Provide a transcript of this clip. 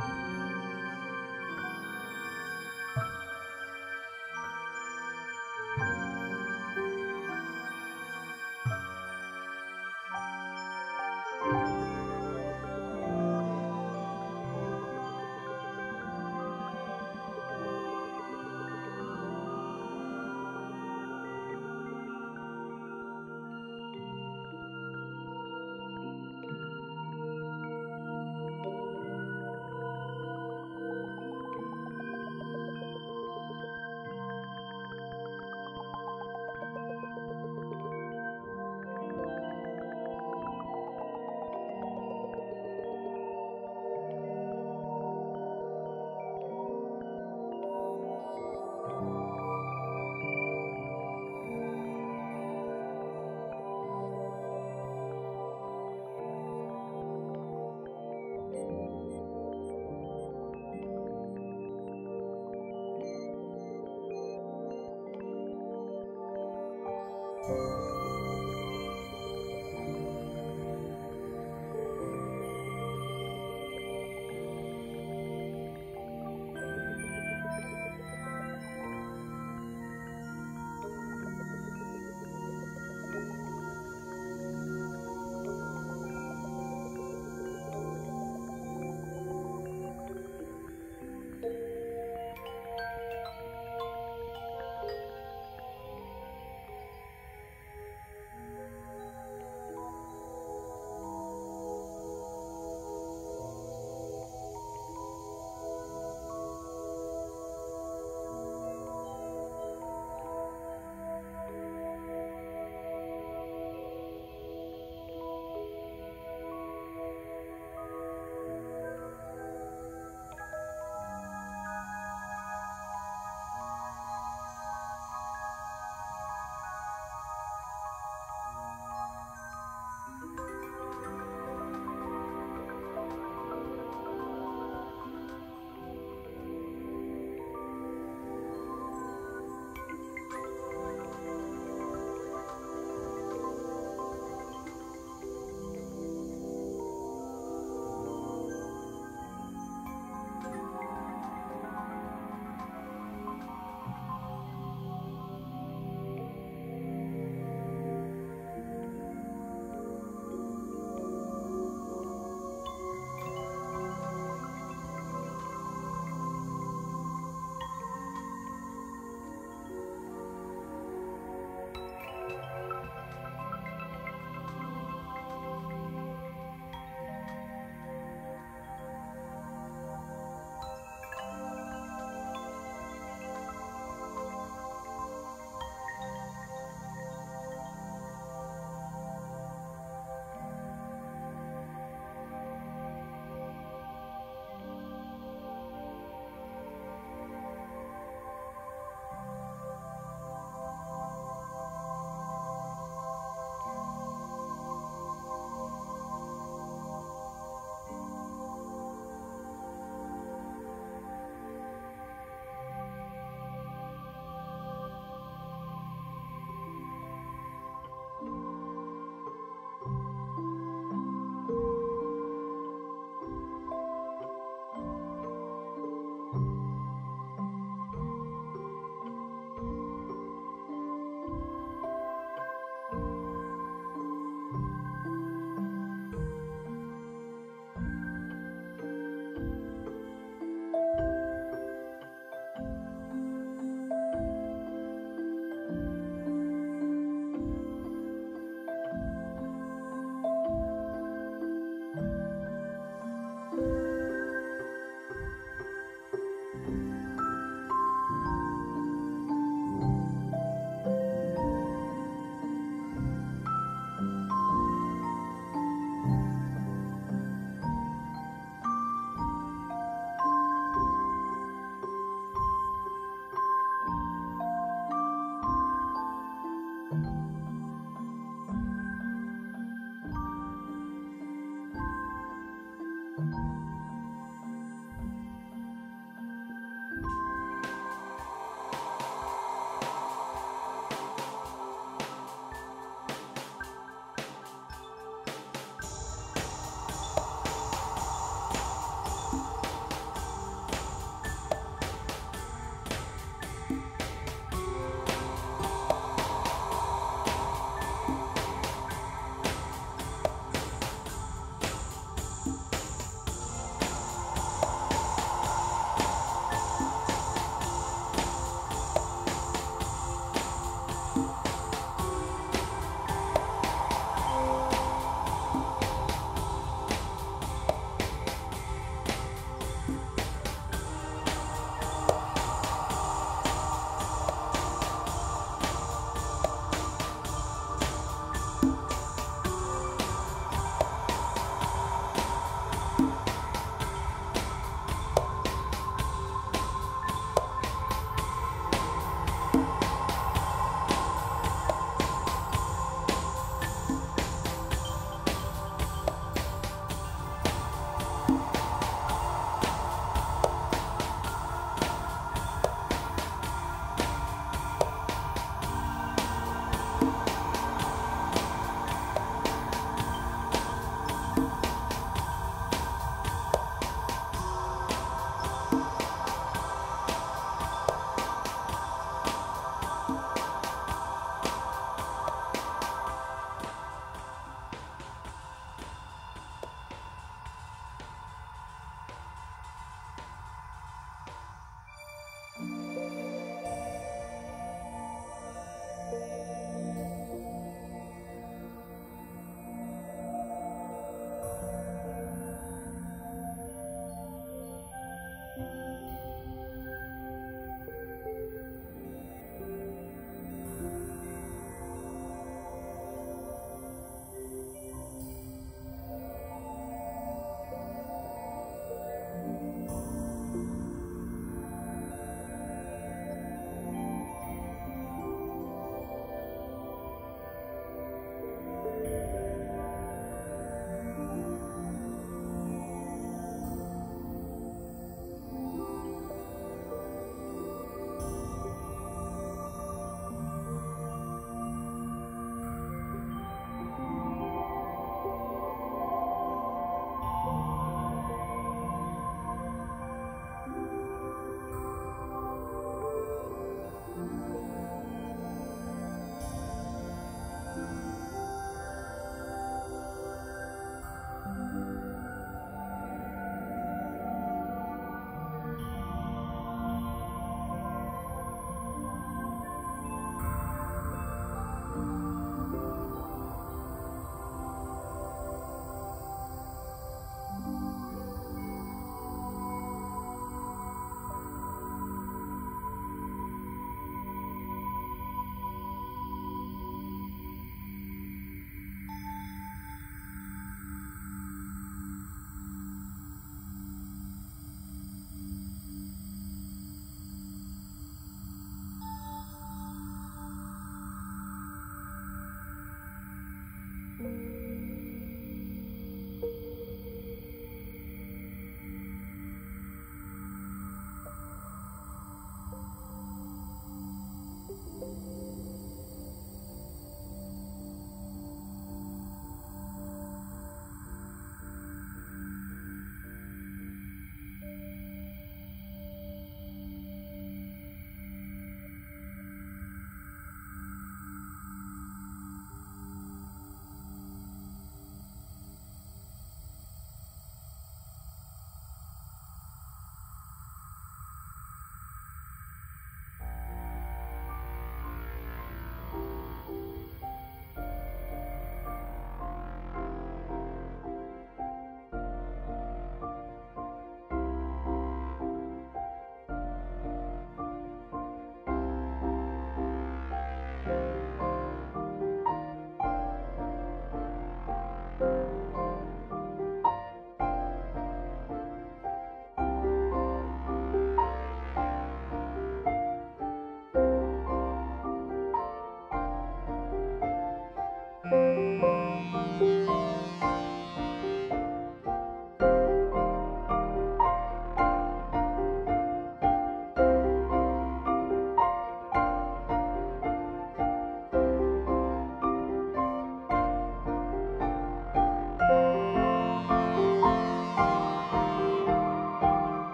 Bye.